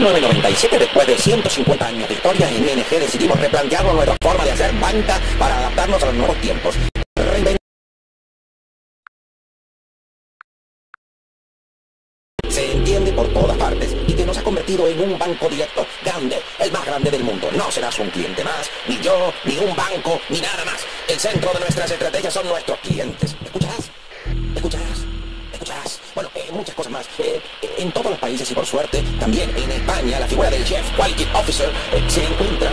1997, después de 150 años de historia, en ING decidimos replantearnos nuestra forma de hacer banca para adaptarnos a los nuevos tiempos. Se entiende por todas partes y que nos ha convertido en un banco directo grande, el más grande del mundo. No serás un cliente más, ni yo, ni un banco, ni nada más. El centro de nuestras estrategias son nuestros clientes. ¿Escucharás? ¿Escucharás? Bueno, eh, muchas cosas más. Eh, eh, en todos los países y por suerte, también en España, la figura del Chief Quality Officer eh, se encuentra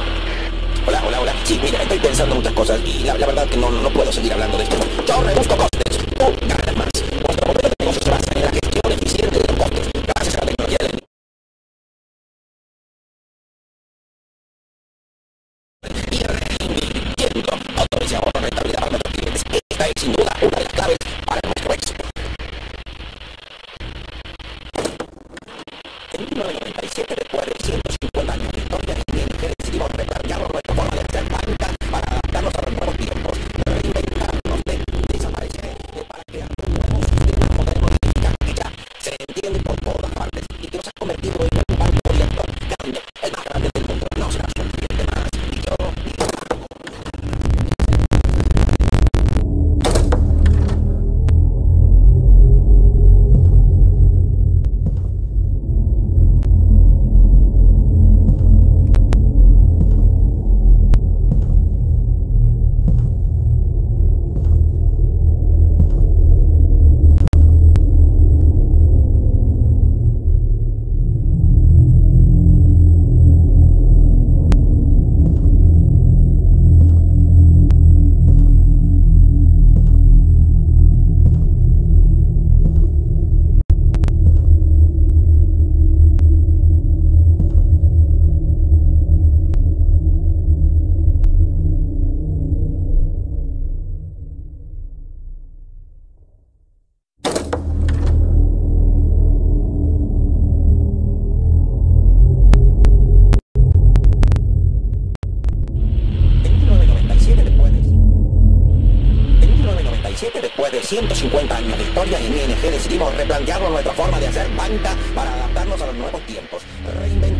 Hola, hola, hola. Sí, mira, estoy pensando muchas cosas y la, la verdad que no, no puedo seguir hablando de esto. Yo reduzco costes, tú ganas más. Nuestro modelo de negocio se basa en la gestión eficiente de los costes, gracias a la tecnología del y reinvirtiendo ahorro rentabilidad nuestros clientes. Esta es sin duda 1997, después de 150 años de historia, en ING decidimos replantearnos nuestra forma de hacer banca para adaptarnos a los nuevos tiempos, reinventarnos,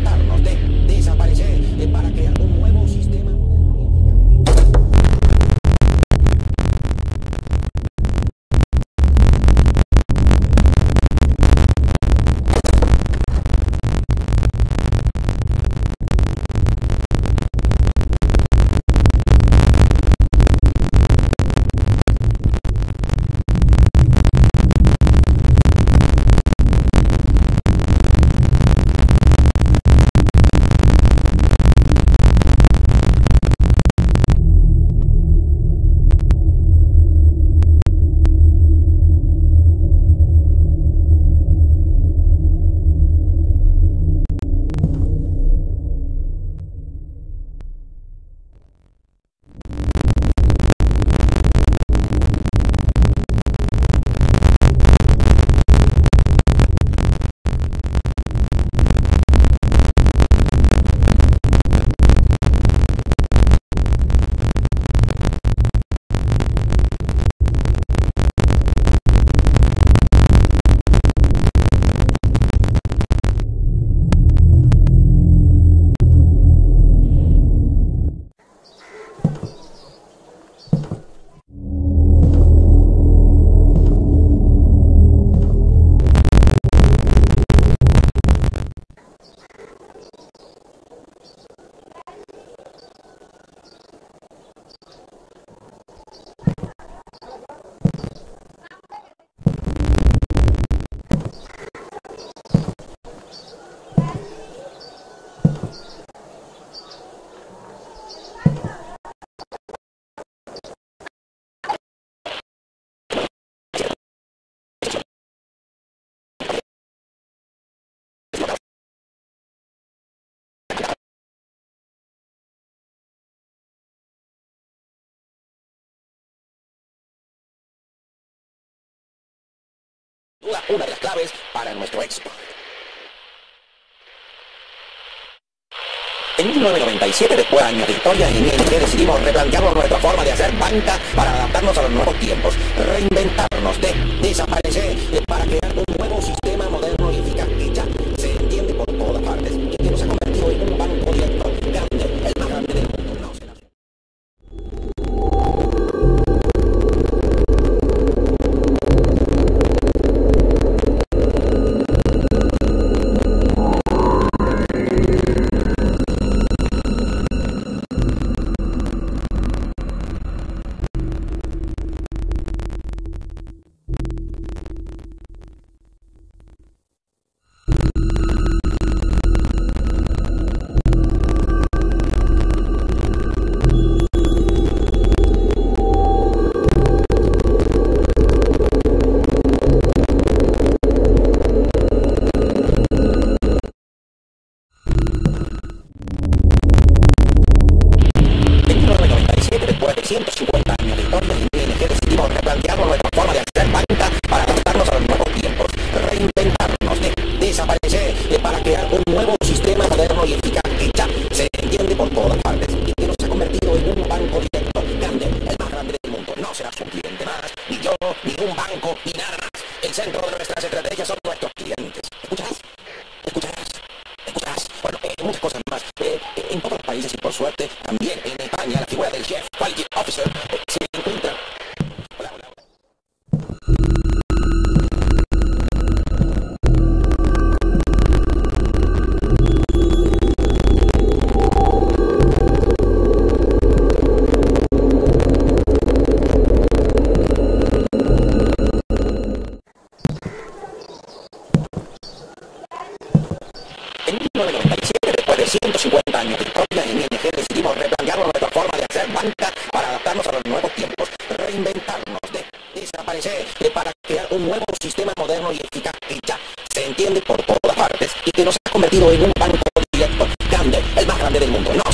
una de las claves para nuestro éxito. En 1997, después de años de historia, en ING decidimos replantearnos nuestra forma de hacer banca para adaptarnos a los nuevos tiempos, reinventarnos, de desaparecer episode. por todas partes y que nos se ha convertido en un banco directo grande, el más grande del mundo. No